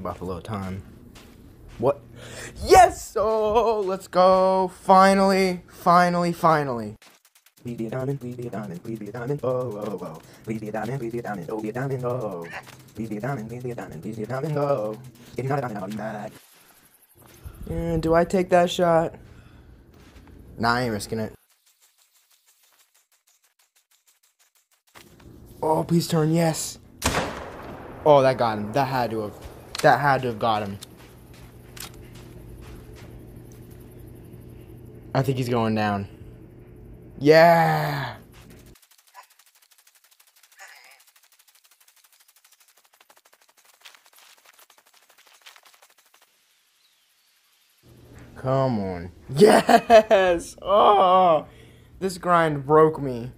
Buffalo time. What? Yes! Oh, let's go. Finally, finally, finally. Please be a diamond, please be a diamond, please be a diamond, oh, oh, oh. Please be a diamond, please be a diamond, oh, be a diamond, oh. Please be a diamond, please be a diamond, please be a diamond, oh. If you're not a diamond, I'll be mad. And do I take that shot? Nah, I ain't risking it. Oh, please turn, yes. Oh, that got him. That had to have. That had to have got him. I think he's going down. Yeah. Come on. Yes. Oh, this grind broke me.